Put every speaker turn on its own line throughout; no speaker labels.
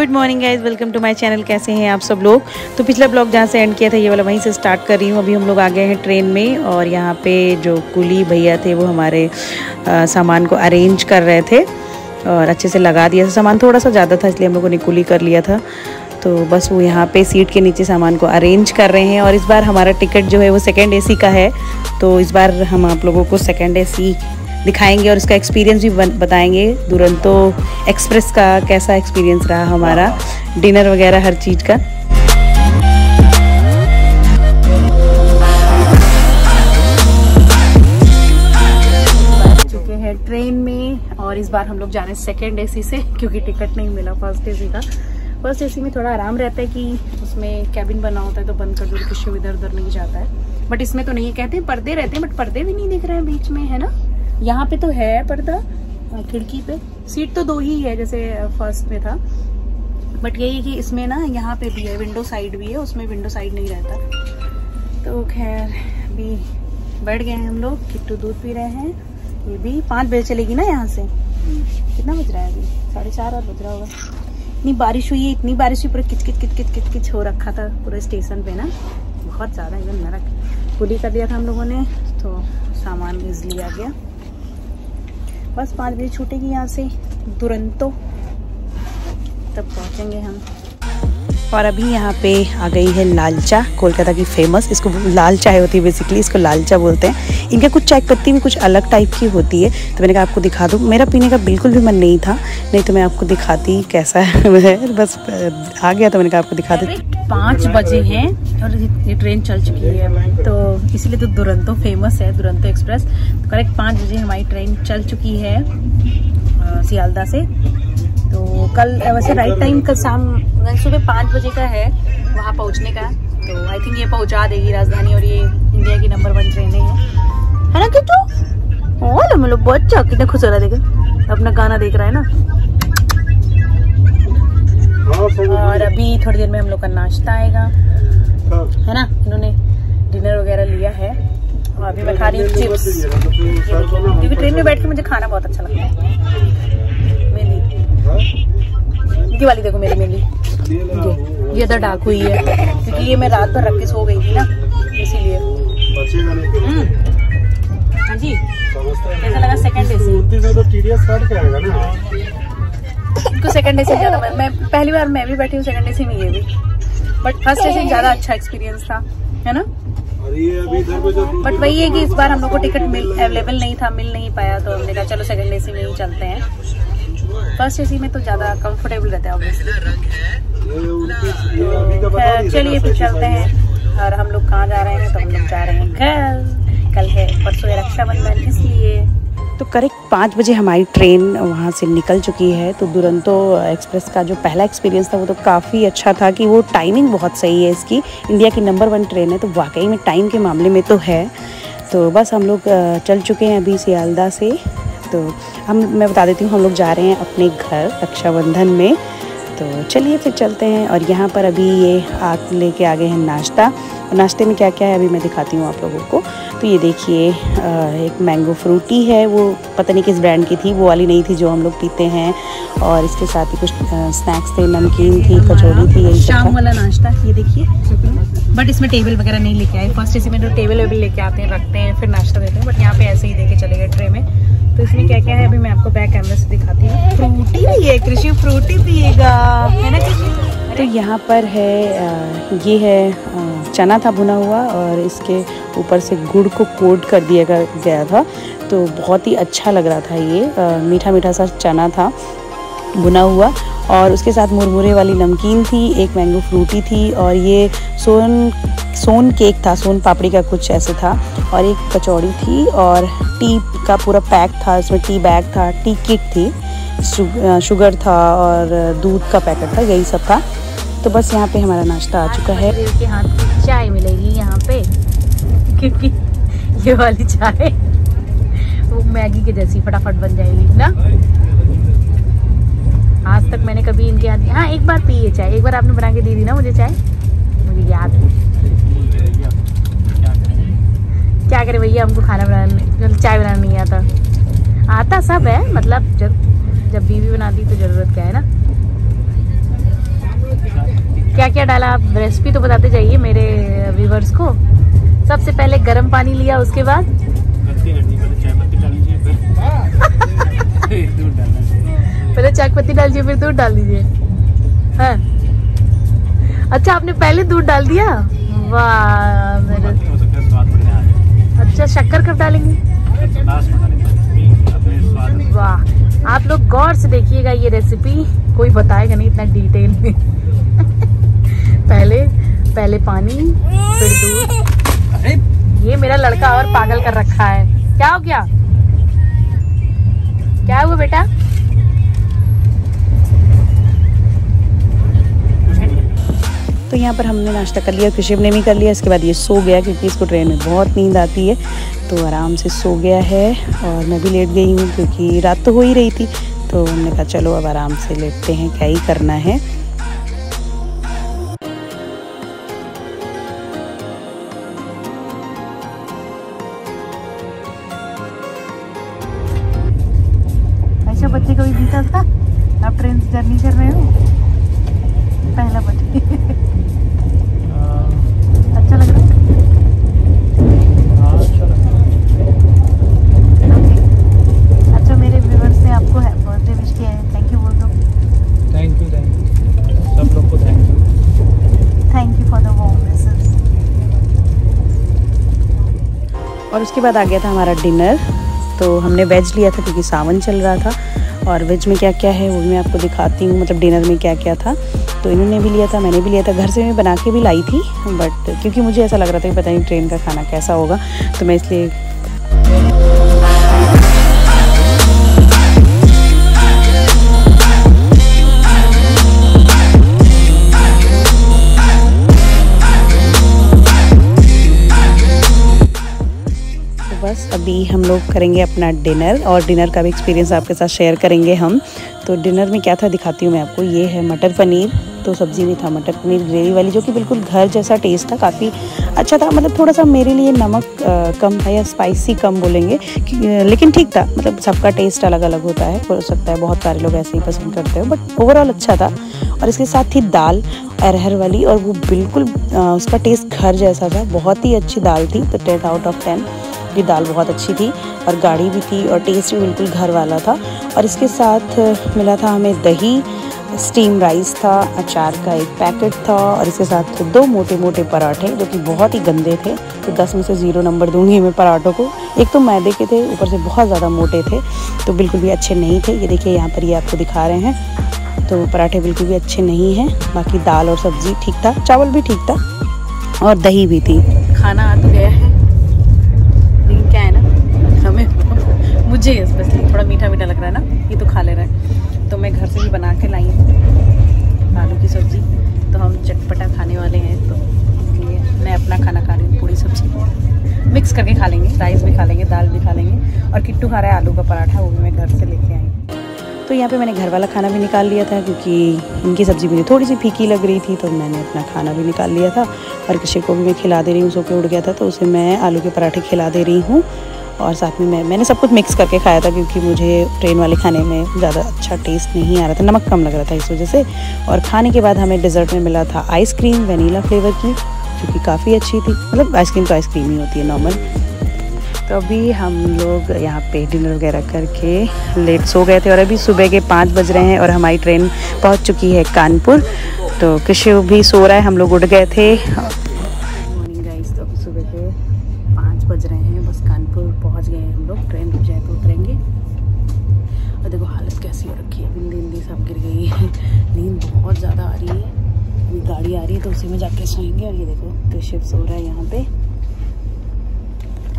Good morning guys welcome to my channel कैसे हैं आप सब लोग? तो पिछला ब्लॉग जहाँ से एंड किया था ये वाला वहीं से स्टार्ट कर रही हूँ। अभी हम लोग आ गए हैं ट्रेन में और यहाँ पे जो कुली भैया थे वो हमारे आ, सामान को अरेंज कर रहे थे और अच्छे से लगा दिया था। सामान थोड़ा सा ज़्यादा था इसलिए हम लोगों ने कुली कर लिया था। तो बस वो यहाँ पे सीट के नीचे सामान को अरेंज कर रहे हैं और इस बार हमारा टिकट जो है वो सेकेंड ए का है। तो इस बार हम आप लोगों को सेकेंड ए दिखाएँगे और उसका एक्सपीरियंस भी बताएँगे। दुरंतो एक्सप्रेस का कैसा एक्सपीरियंस रहा हमारा? डिनर वगैरह हर चीज़ का। ट्रेन में और इस बार हम लोग जा रहे हैं सेकेंड एसी से, क्योंकि टिकट नहीं मिला फ़र्स्ट एसी का। फ़र्स्ट एसी में थोड़ा आराम रहता है कि उसमें कैबिन बना होता है तो बंद कर दो, किसी इधर उधर नहीं जाता है। बट इसमें तो नहीं कहते, पर्दे रहते हैं बट पर्दे भी नहीं दिख रहे हैं बीच में, है ना? यहाँ पे तो है पर्दा खिड़की पे। सीट तो दो ही है, जैसे फ़र्स्ट में था। बट यही कि इसमें ना, यहाँ पे भी है, विंडो साइड भी है, उसमें विंडो साइड नहीं रहता। तो खैर, अभी बैठ गए हैं हम लोग, किट्टू दूध पी रहे हैं। ये भी पाँच बजे चलेगी ना यहाँ से? कितना बज रहा है अभी? साढ़े चार और बज रहा होगा। इतनी बारिश हुई है इतनी बारिश हुई, पूरा किच किच किच किच किच किच हो रखा था पूरे स्टेशन पे ना। बहुत ज़्यादा एकदम नरक। पूरी कर दिया था हम लोगों ने तो सामान इजली आ गया। बस पाँच बजे छूटेगी यहाँ से तुरंतो तब पहुँचेंगे हम। और अभी यहाँ पे आ गई है लालचा, कोलकाता की फ़ेमस इसको लाल चाय होती है बेसिकली इसको लाल लालचा बोलते हैं। इनका कुछ चाय पत्ती भी कुछ अलग टाइप की होती है। तो मैंने कहा आपको दिखा दूँ। मेरा पीने का बिल्कुल भी मन नहीं था। नहीं तो मैं आपको दिखाती कैसा है। बस, आ गया तो मैंने कहा आपको दिखा दी पाँच बजे हैं और ये ट्रेन चल चुकी है। तो इसलिए तो दुरंतो फ़ेमस है, दुरंतो एक्सप्रेस तो करेक्ट पाँच बजे हमारी ट्रेन चल चुकी है सियालदा से। तो कल वैसे राइट टाइम कल शाम सुबह पाँच बजे का है, वहाँ पहुँचने का। तो आई थिंक ये पहुँचा देगी राजधानी और ये इंडिया की नंबर वन ट्रेन है है ना किटू ओह मतलब बच्चा कितना खुश हो रहा देखा। अपना गाना देख रहा है ना। और अभी थोड़ी देर में हम लोग का नाश्ता आएगा। है। ना? इन्होंने डिनर वगैरह लिया है। और अभी मैं खा रही हूँ चिप्स क्योंकि ट्रेन में बैठ के मुझे खाना बहुत अच्छा लगता है। मेली वाली देखो मेरी मेली ये ये तो डाक हुई है। क्योंकि ये मैं रात भर रख के सो गई थी ना इसीलिए। हम्म। हाँ जी। कैसा लगा सेकंड एसी इनको सेकंड एसी ज़्यादा मैं पहली बार मैं भी बैठी हूँ सेकंड एसी में ये भी बट फ़र्स्ट एसी ज़्यादा अच्छा एक्सपीरियंस था है ना? बट वही है कि इस बार हम लोग को टिकट मिल अवेलेबल नहीं था मिल नहीं पाया तो हमने कहा चलो सेकंड एसी में ही चलते हैं। फ़र्स्ट एसी में तो ज़्यादा कंफर्टेबल रहता है चलिए फिर चलते हैं। और हम लोग कहाँ जा रहे हैं? तो हम लोग जा रहे हैं घर। कल है, परसों रक्षाबंधन, इसलिए। तो करेक्ट पाँच बजे हमारी ट्रेन वहाँ से निकल चुकी है तो दुरंतो एक्सप्रेस का जो पहला एक्सपीरियंस था वो तो काफ़ी अच्छा था कि वो टाइमिंग बहुत सही है इसकी। इंडिया की नंबर वन ट्रेन है तो वाकई में टाइम के मामले में तो है। तो बस हम लोग चल चुके हैं अभी सियालदा से। तो हम, मैं बता देती हूँ, हम लोग जा रहे हैं अपने घर रक्षाबंधन में। तो चलिए फिर चलते हैं, और यहाँ पर अभी ये आग लेके आ गए हैं नाश्ता। नाश्ते में क्या क्या है अभी मैं दिखाती हूँ आप लोगों को। तो ये देखिए एक मैंगो फ्रूटी है वो पता नहीं किस ब्रांड की थी वो वाली नहीं थी जो हम लोग पीते हैं। और इसके साथ ही कुछ स्नैक्स थे नमकीन थी कचौड़ी थी यही शाम वाला नाश्ता ये देखिए बट इसमें टेबल वगैरह नहीं लेके आए। फ़र्स्ट इसी में तो टेबल वेबल लेके आते हैं रखते हैं फिर नाश्ता देते हैं बट यहाँ पे ऐसे ही देके चले गए ट्रे में। तो इसमें क्या क्या है अभी मैं आपको बैक कैमरे से दिखाती हूँ। फ्रूटी भी है कृषि फ्रूटी पिएगा है ना कृषि तो यहाँ पर है ये है चना था भुना हुआ और इसके ऊपर से गुड़ को कोट कर दिया गया था। तो बहुत ही अच्छा लग रहा था ये मीठा मीठा सा चना था भुना हुआ और उसके साथ मुरमुरे वाली नमकीन थी, एक मैंगो फ्रूटी थी और ये सोन सोन केक था, सोन पापड़ी का कुछ ऐसे था और एक कचौड़ी थी और टी का पूरा पैक था इसमें टी बैग था, टी किट थी शुगर था और दूध का पैकेट था, यही सब था। तो बस यहाँ पे हमारा नाश्ता आ चुका है। के हाथ की चाय मिलेगी यहाँ पे, क्योंकि ये वाली चाय, वो मैगी के जैसी फटाफट बन जाएगी, ना? आज तक मैंने कभी इनके हाथ हाँ एक बार पी है चाय, एक बार आपने बना के दी थी ना मुझे चाय? मुझे याद है। क्या करे भैया, हमको खाना बनाने चाय बनाना नहीं आता। आता सब है मतलब जब जब बीवी बनाती तो ज़रूरत क्या है ना? क्या क्या डाला? आप रेसिपी तो बताते जाइए मेरे व्यूवर्स को। सबसे पहले गर्म पानी लिया उसके बाद? पहले चाय पत्ती डाल दीजिए फिर दूध डाल दीजिए। हाँ। अच्छा आपने पहले दूध डाल दिया? वाह मेरे। अच्छा शक्कर कब डालेंगे? वाह आप लोग गौर से देखिएगा ये रेसिपी कोई बताएगा नहीं इतना डिटेल में। पहले पहले पानी फिर दूध। ये मेरा लड़का और पागल कर रखा है। क्या हो गया? क्या हुआ बेटा? तो यहाँ पर हमने नाश्ता कर लिया कृषिव ने भी कर लिया। इसके बाद ये सो गया क्योंकि इसको ट्रेन में बहुत नींद आती है। तो आराम से सो गया है और मैं भी लेट गई हूँ क्योंकि रात तो हो ही रही थी। तो हमने कहा चलो अब आराम से लेटते हैं क्या ही करना है? अच्छा बच्चे को भी था आप ट्रेन से जर्नी कर रहे हो? पहला अच्छा लग रहा है. अच्छा मेरे व्यूवर्स ने आपको बर्थडे विश किया है। थैंक यू बोल दो।
थैंक यू थैंक यू सब लोग को thank you
thank you for the warm wishes और उसके बाद आ गया था हमारा डिनर तो हमने वेज लिया था क्योंकि सावन चल रहा था। और वेज में क्या क्या है, वो मैं आपको दिखाती हूँ मतलब डिनर में क्या क्या था। तो इन्होंने भी लिया था, मैंने भी लिया था। घर से मैं बना के भी लाई थी, बट क्योंकि मुझे ऐसा लग रहा था कि पता नहीं ट्रेन का खाना कैसा होगा तो मैं इसलिए बस अभी हम लोग करेंगे अपना डिनर और डिनर का भी एक्सपीरियंस आपके साथ शेयर करेंगे हम। तो डिनर में क्या था दिखाती हूँ मैं आपको। ये है मटर पनीर तो सब्ज़ी भी था मटर पनीर ग्रेवी वाली जो कि बिल्कुल घर जैसा टेस्ट था काफ़ी अच्छा था। मतलब थोड़ा सा मेरे लिए नमक अ, कम था या स्पाइसी कम बोलेंगे लेकिन ठीक था। मतलब सबका टेस्ट अलग अलग होता है हो सकता है बहुत सारे लोग ऐसे ही पसंद करते हो बट ओवरऑल अच्छा था। और इसके साथ थी दाल अरहर वाली और वो बिल्कुल अ, उसका टेस्ट घर जैसा था। बहुत ही अच्छी दाल थी तो टेन आउट ऑफ़ टेन ये दाल बहुत अच्छी थी और गाढ़ी भी थी और टेस्ट भी बिल्कुल घर वाला था। और इसके साथ मिला था हमें दही स्टीम राइस था, अचार का एक पैकेट था और इसके साथ दो मोटे मोटे पराठे जो कि बहुत ही गंदे थे। तो दस में से ज़ीरो नंबर दूँगी मैं पराठों को। एक तो मैदे के थे, ऊपर से बहुत ज़्यादा मोटे थे तो बिल्कुल भी अच्छे नहीं थे। ये देखिए, यहाँ पर ये आपको दिखा रहे हैं। तो पराठे बिल्कुल भी अच्छे नहीं हैं। बाकी दाल और सब्ज़ी ठीक था, चावल भी ठीक था और दही भी थी। खाना आ तो गया है लेकिन क्या है ना हमें मुझे स्पेशली थोड़ा मीठा मीठा लग रहा है ना, ये तो खा ले रहा है। तो मैं घर से भी बना के लाई आलू की सब्ज़ी। तो हम चटपटा खाने वाले हैं तो इसलिए मैं अपना खाना खा रही हूँ पूरी सब्ज़ी। मिक्स करके खा लेंगे राइस भी खा लेंगे, दाल भी खा लेंगे। और किट्टू खा रहा है आलू का पराठा, वो भी मैं घर से लेके आई तो यहाँ पे मैंने घर वाला खाना भी निकाल लिया था, क्योंकि इनकी सब्ज़ी मुझे थोड़ी सी फीकी लग रही थी तो मैंने अपना खाना भी निकाल लिया था। और किसी को भी मैं खिला दे रही हूँ, सो के उड़ गया था तो उसे मैं आलू के पराठे खिला दे रही हूँ। और साथ में मैं, मैंने सब कुछ मिक्स करके खाया था क्योंकि मुझे ट्रेन वाले खाने में ज़्यादा अच्छा टेस्ट नहीं आ रहा था, नमक कम लग रहा था इस वजह से। और खाने के बाद हमें डिज़र्ट में मिला था आइसक्रीम वनीला फ्लेवर की, जो कि काफ़ी अच्छी थी। मतलब आइसक्रीम तो आइसक्रीम ही होती है नॉर्मल तो अभी हम लोग यहाँ पे डिनर वगैरह करके लेट सो गए थे और अभी सुबह के पाँच बज रहे हैं और हमारी ट्रेन पहुँच चुकी है कानपुर। तो कृषि भी सो रहा है, हम लोग उठ गए थे। हैं, बस कानपुर पहुँच गए हैं हम लोग, ट्रेन रुक जाए तो उतरेंगे। और देखो हालत कैसी हो, रखी है बिंदी बिंदी सब गिर गई है। नींद बहुत ज़्यादा आ रही है। गाड़ी आ रही है तो उसी में जाके सोएँगे। और ये देखो कृषि सो रहा है यहाँ पे।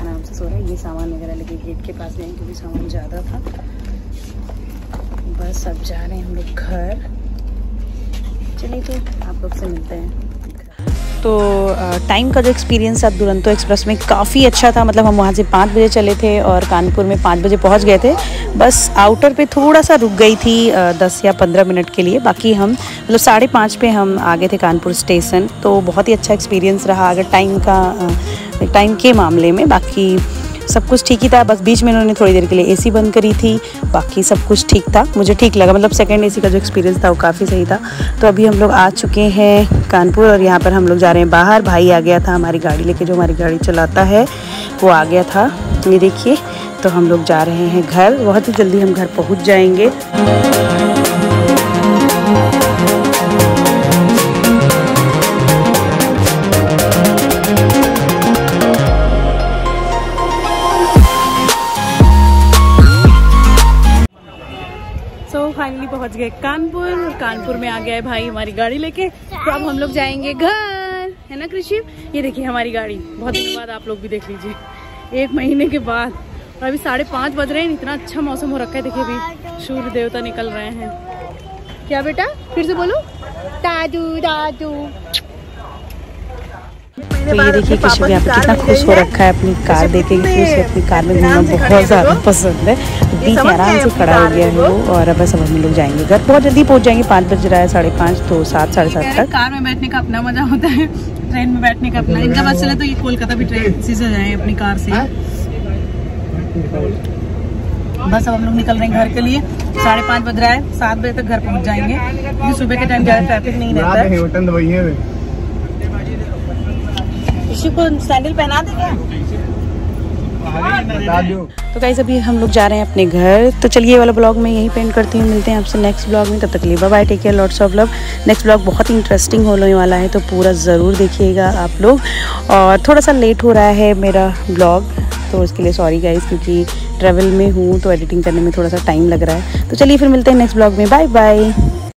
आराम से सो रहा है। ये सामान वगैरह लेके गेट के पास गए क्योंकि सामान ज़्यादा था। बस अब जा रहे हैं हम लोग घर। चलिए तो आप लोग से मिलते हैं। तो टाइम का जो एक्सपीरियंस था दुरंतो एक्सप्रेस में काफ़ी अच्छा था। मतलब हम वहाँ से पाँच बजे चले थे और कानपुर में पाँच बजे पहुँच गए थे। बस आउटर पे थोड़ा सा रुक गई थी दस या पंद्रह मिनट के लिए। बाकी हम मतलब साढ़े पाँच पे हम आ गए थे कानपुर स्टेशन तो बहुत ही अच्छा एक्सपीरियंस रहा। अगर टाइम का टाइम के मामले में। बाकी सब कुछ ठीक ही था, बस बीच में इन्होंने थोड़ी देर के लिए एसी बंद करी थी। बाकी सब कुछ ठीक था। मुझे ठीक लगा मतलब सेकंड एसी का जो एक्सपीरियंस था वो काफ़ी सही था। तो अभी हम लोग आ चुके हैं कानपुर और यहाँ पर हम लोग जा रहे हैं बाहर। भाई आ गया था हमारी गाड़ी लेके, जो हमारी गाड़ी चलाता है, वो आ गया था। ये देखिए तो हम लोग जा रहे हैं घर। बहुत ही जल्दी हम घर पहुँच जाएँगे। गए कानपुर कानपुर में आ गया है भाई हमारी गाड़ी लेके। तो अब हम लोग जाएँगे घर है ना कृषि? ये देखिए हमारी गाड़ी बहुत दिनों बाद आप लोग भी देख लीजिए। एक महीने के बाद। और अभी साढ़े पाँच बज रहे हैं इतना अच्छा मौसम हो रखा है देखिए अभी सूर्य देवता निकल रहे हैं। क्या बेटा? फिर से बोलो। दादू दादू। तो ये देखिए किशोर यहाँ पे कितना खुश हो रखा है अपनी कार देखे अपनी कार में घूमना बहुत ज़्यादा पसंद है। बीच में आराम से खड़ा हो गया है वो और अब बस अब हम लोग जाएँगे। घर बहुत जल्दी पहुँच जाएँगे पाँच बज रहा है साढ़े पाँच तो सात साढ़े सात तक। कार में बैठने का अपना मज़ा होता है ट्रेन में बैठने का अपना। इनका बस चले तो ये कोलकाता भी ट्रेन से जाए अपनी कार से। बस अब हम लोग निकल रहे हैं घर के लिए। साढ़े पाँच बज रहा है सात बजे तक घर पहुँच जाएँगे। क्योंकि सुबह के टाइम ज़्यादा ट्रैफ़िक नहीं रहता। है ऋषि को सैंडल पहना देंगे? तो गाइस अभी हम लोग जा रहे हैं अपने घर। तो चलिए वाला ब्लॉग में यही पेंट करती हूँ। मिलते हैं आपसे नेक्स्ट ब्लॉग में। तब तक लिए bye take care lots of love next blog बहुत ही इंटरेस्टिंग होने वाला है तो पूरा ज़रूर देखिएगा आप लोग। और थोड़ा सा लेट हो रहा है मेरा ब्लॉग तो उसके लिए सॉरी गाइस क्योंकि ट्रैवल में हूँ तो एडिटिंग करने में थोड़ा सा टाइम लग रहा है। तो चलिए फिर मिलते हैं नेक्स्ट ब्लॉग में। Bye bye